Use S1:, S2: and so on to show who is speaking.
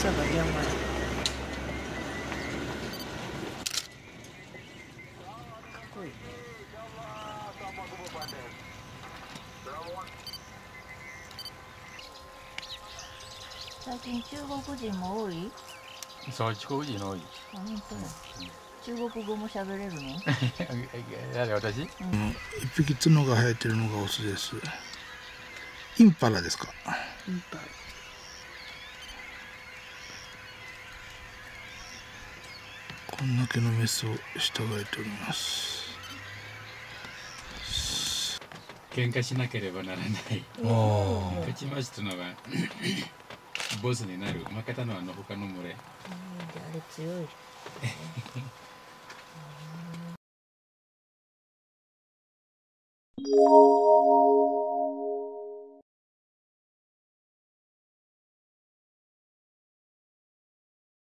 S1: Sasa jamaa Oi.
S2: 最近中国人も多い？
S3: そう中国人多い。
S2: あ本当だ中国語も喋れるの？
S3: 誰私？
S4: 一匹角が生えてるのがオスです。インパラですか？
S1: インパ
S4: こんだけのメスを従えております。
S3: 喧嘩しなければならない。
S4: あ
S3: 勝ちましたのはボスになる。負けたのはあの他の群れ。
S2: うん。あれ強い